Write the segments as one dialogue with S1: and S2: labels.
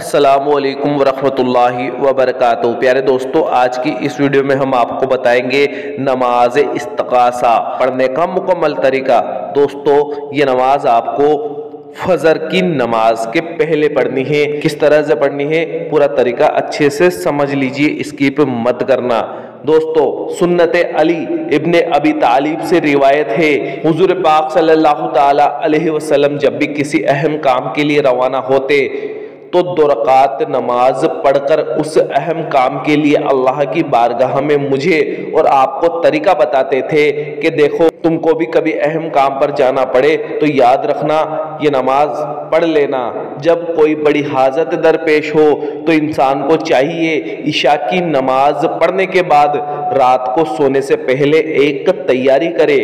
S1: असलकम वरहमतुल्लाहि वबरकातुहू। प्यारे दोस्तों, आज की इस वीडियो में हम आपको बताएँगे नमाज़ इस्तकासा, पढ़ने का मुकम्मल तरीका। दोस्तों, ये नमाज़ आपको फजर की नमाज़ के पहले पढ़नी है। किस तरह से पढ़नी है, पूरा तरीका अच्छे से समझ लीजिए, स्किप मत करना। दोस्तों, सुन्नत अली इब्ने अबी तालिब से रिवायत है, हुजूर पाक सल्लल्लाहु अलैहि वसल्लम जब भी किसी अहम काम के लिए रवाना होते तो दो रकात नमाज़ पढ़कर उस अहम काम के लिए अल्लाह की बारगाह में मुझे और आपको तरीका बताते थे कि देखो, तुमको भी कभी अहम काम पर जाना पड़े तो याद रखना, ये नमाज़ पढ़ लेना। जब कोई बड़ी हाजत दरपेश हो तो इंसान को चाहिए ईशा की नमाज़ पढ़ने के बाद रात को सोने से पहले एक तैयारी करे।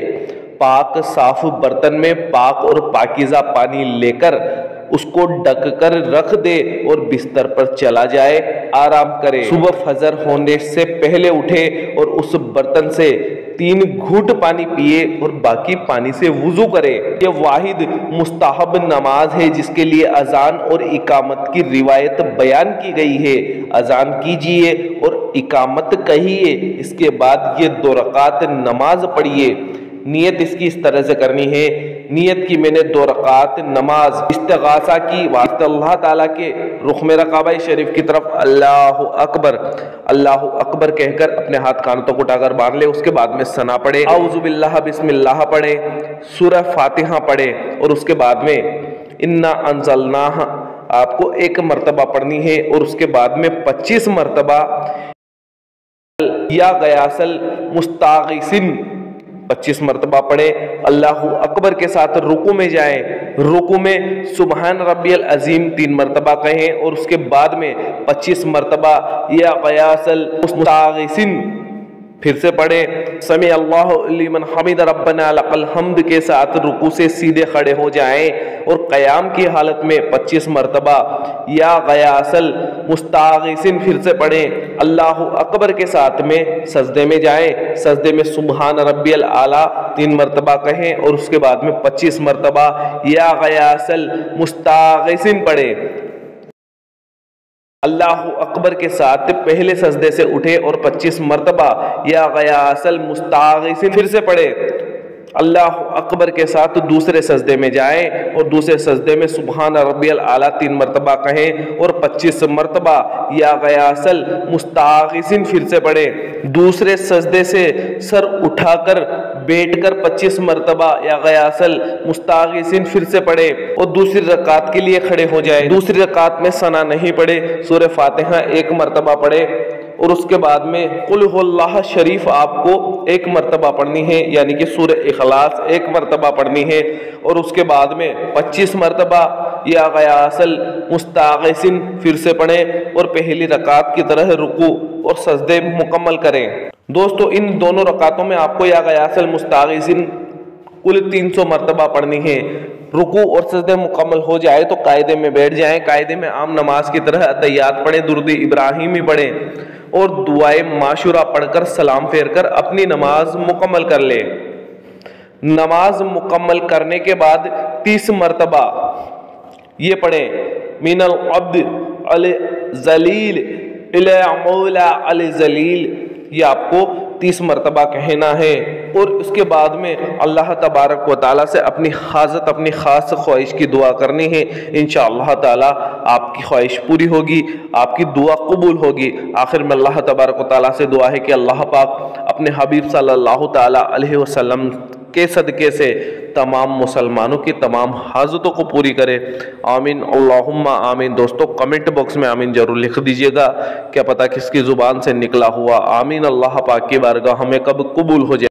S1: पाक साफ़ बर्तन में पाक और पाकिजा पानी लेकर उसको ढक कर रख दे और बिस्तर पर चला जाए, आराम करे। सुबह फजर होने से पहले उठे और उस बर्तन से तीन घूट पानी पिए और बाकी पानी से वज़ू करे। ये वाहिद मुस्ताहब नमाज़ है, जिसके लिए अजान और इकामत की रिवायत बयान की गई है। अजान कीजिए और इकामत कहिए। इसके बाद ये दो रकात नमाज़ पढ़िए। नीयत इसकी इस तरह से करनी है नीयत की मैंने दो रकात नमाज़, इस्तगासा की, वास्त अल्लाह ताला के रुख में रकाबा शरीफ की तरफ़ अल्लाह अकबर अल्लाह अकबर कहकर अपने हाथ कानों को उठाकर बाँध ले, उसके बाद में सना पढ़े आउजुबिल्लाह बिस्मिल्लाह पढ़े, सूरह फातिहा पढ़े, और उसके बाद में इन्ना अनजलना आपको एक मरतबा पढ़नी है, और उसके बाद में पच्चीस मरतबा। या गयासल मुस्तागिसिन पच्चीस मरतबा पढ़े, अल्लाह अकबर के साथ रुकू में जाए, रुकू में सुबहान रबियल अजीम तीन मरतबा कहें और उसके बाद में पच्चीस मरतबा, या कयासल फिर से पढ़े, समी अल्लाहमन हमिद रबना हमद, के साथ रुकू से सीधे खड़े हो जाएँ। और क़याम की हालत में 25 मरतबा, या गयासल मुस्तागिसिन फिर से पढ़े, अल्लाह अकबर के साथ में सजदे में जाएँ। सजदे में सुबहान रबियल आला तीन मरतबा कहें, और उसके बाद में 25 मरतबा, या गयासल मुस्तागिसिन पढ़े। अल्लाह अकबर के साथ पहले सजदे से उठे और 25 मरतबा या गया असल मुस्तागिसिन फिर से पढ़े। अल्लाह अकबर के साथ दूसरे सजदे में जाए और दूसरे सजदे में सुबहान रबियल आला तीन मरतबा कहें और 25 मरतबा या गयासल मुस्तागिसिन फिर से पढ़े। दूसरे सजदे से सर उठाकर बैठकर 25 मरतबा या गयासल मुस्तागिसिन फिर से पढ़े और दूसरी रकात के लिए खड़े हो जाए। दूसरी रकात में सना नहीं पढ़े। सूर्य फातिहा एक मरतबा पढ़े। और उसके बाद में कुल्ला शरीफ आपको एक मरतबा पढ़नी है, यानी कि सूर अखलास एक मरतबा पढ़नी है। और उसके बाद में 25 मरतबा, या गयासल मुस्तागिन फिर से पढ़ें और पहली रकात की तरह रुकू और सजदे मुकम्मल करें। दोस्तों, इन दोनों रकातों में आपको या गयासल मुस्तागिन कुल 300 मरतबा पढ़नी है। रुकू और सजदे मुकम्मल हो जाए तो कायदे में बैठ जाएँ। कायदे में आम नमाज़ की तरह अतयात पढ़ें, दुरुद इब्राहिमी पढ़ें और दुआए माशुरा पढ़कर सलाम फेर कर अपनी नमाज़ मुकम्मल कर ले। नमाज़ मुकम्मल करने के बाद तीस मरतबा ये पढ़े। मीनल अब्द अल जलील अल जलील, ये आपको तीस मरतबा कहना है और उसके बाद में अल्लाह तबारक व ताली से अपनी हाजत, अपनी ख़ास ख्वाहिश की दुआ करनी है। इन ताला आपकी ख्वाहिश पूरी होगी, आपकी दुआ कबूल होगी। आखिर में अल्लाह तबारक व ताली से दुआ है कि अल्लाह पाक अपने हबीब सल्लल्लाहु अलैहि के सदक़े से तमाम मुसलमानों की तमाम हाजतों को पूरी करे। आमीन। अल्लाहुम्मा आमीन। दोस्तों, कमेंट बॉक्स में आमीन ज़रूर लिख दीजिएगा। क्या पता किसकी ज़ुबान से निकला हुआ। आमीन। अल्लाह पाक की बारगाह हमें कब कबूल हो जाए।